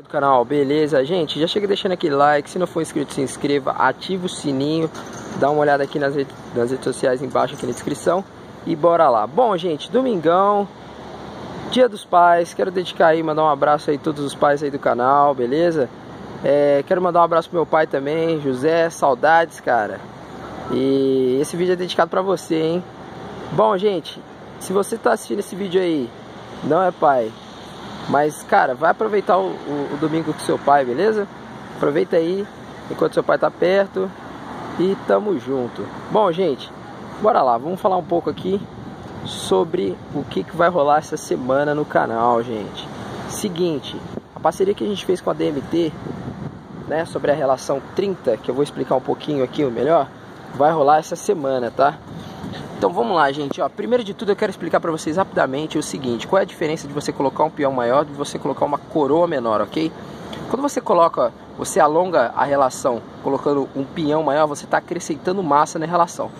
do canal, beleza? Gente, já chega deixando aquele like, se não for inscrito se inscreva, ativa o sininho, dá uma olhada aqui nas, redes, nas redes sociais embaixo aqui na descrição e bora lá. Bom, gente, domingão, dia dos pais, quero dedicar aí, mandar um abraço aí a todos os pais aí do canal, beleza? É, quero mandar um abraço pro meu pai também, José, saudades, cara. E esse vídeo é dedicado pra você, hein? Bom, gente, se você tá assistindo esse vídeo aí, não é pai, mas, cara, vai aproveitar o, o, o, domingo com seu pai, beleza? Aproveita aí, enquanto seu pai tá perto. E tamo junto. Bom, gente, bora lá. Vamos falar um pouco aqui sobre o que, que vai rolar essa semana no canal, gente. Seguinte, a parceria que a gente fez com a DMT, né, sobre a relação 30, que eu vou explicar um pouquinho aqui o melhor, vai rolar essa semana, tá? Então vamos lá, gente. Ó, primeiro de tudo eu quero explicar para vocês rapidamente o seguinte: qual é a diferença de você colocar um peão maior de você colocar uma coroa menor, ok? Quando você coloca, você alonga a relação colocando um peão maior, você está acrescentando massa na relação.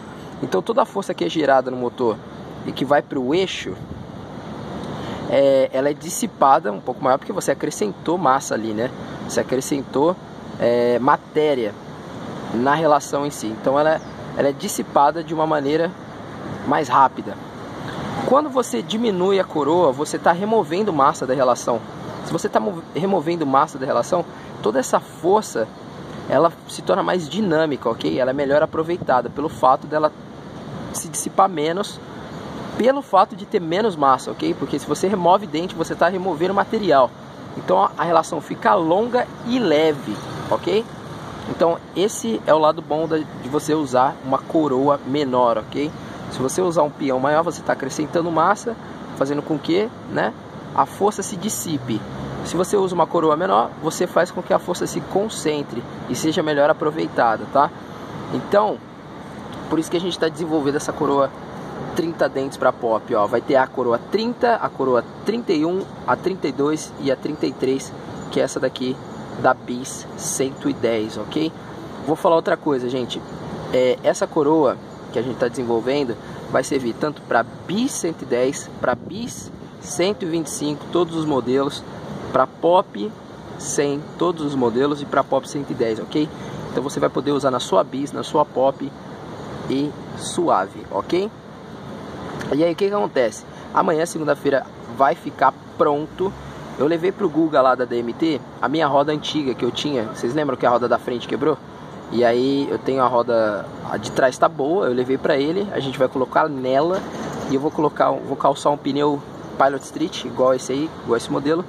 Então toda a força que é gerada no motor e que vai para o eixo, é, ela é dissipada um pouco maior porque você acrescentou massa ali, né? Você acrescentou é, matéria na relação em si. Então ela, é, ela é dissipada de uma maneira mais rápida. Quando você diminui a coroa, você está removendo massa da relação. Se você está removendo massa da relação, toda essa força ela se torna mais dinâmica, ok? Ela é melhor aproveitada pelo fato dela se dissipar menos, pelo fato de ter menos massa, ok? Porque se você remove dente, você está removendo material. Então a relação fica longa e leve, ok? Então esse é o lado bom de você usar uma coroa menor, ok? Se você usar um peão maior, você está acrescentando massa, fazendo com que né, a força se dissipe. Se você usa uma coroa menor, você faz com que a força se concentre e seja melhor aproveitada, tá? Então, por isso que a gente está desenvolvendo essa coroa 30 dentes para pop, ó. Vai ter a coroa 30, a coroa 31, a 32 e a 33, que é essa daqui da Bis 110, ok? Vou falar outra coisa, gente. É, essa coroa que a gente está desenvolvendo vai servir tanto para bis 110, para bis 125, todos os modelos, para pop 100, todos os modelos e para pop 110, ok? Então você vai poder usar na sua bis, na sua pop e suave, ok? E aí o que, que acontece? Amanhã, segunda-feira, vai ficar pronto. Eu levei pro Guga lá da DMT a minha roda antiga que eu tinha. Vocês lembram que a roda da frente quebrou? E aí eu tenho a roda a de trás tá boa, eu levei para ele, a gente vai colocar nela e eu vou colocar, vou calçar um pneu Pilot Street igual esse aí, igual esse modelo,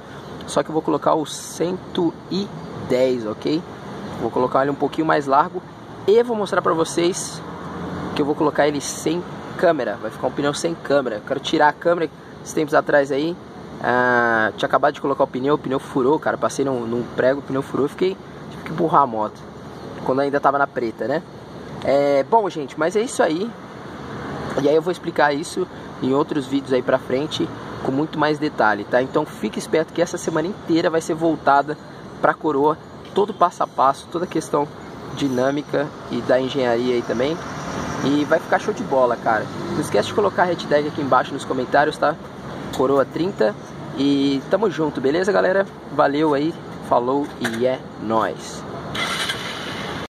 só que eu vou colocar o 110, ok? Vou colocar ele um pouquinho mais largo e vou mostrar para vocês que eu vou colocar ele sem câmera, vai ficar um pneu sem câmera. Eu quero tirar a câmera, esses tempos atrás aí, ah, tinha acabado de colocar o pneu, o pneu furou, cara, passei num, num prego, o pneu furou, fiquei tive que empurrar a moto quando ainda tava na preta, né? É, bom, gente, mas é isso aí. E aí eu vou explicar isso em outros vídeos aí pra frente com muito mais detalhe, tá? Então fique esperto que essa semana inteira vai ser voltada pra coroa, todo passo a passo, toda a questão dinâmica e da engenharia aí também. E vai ficar show de bola, cara. Não esquece de colocar a hashtag aqui embaixo nos comentários, tá? Coroa 30. E tamo junto, beleza, galera? Valeu aí, falou e é nóis.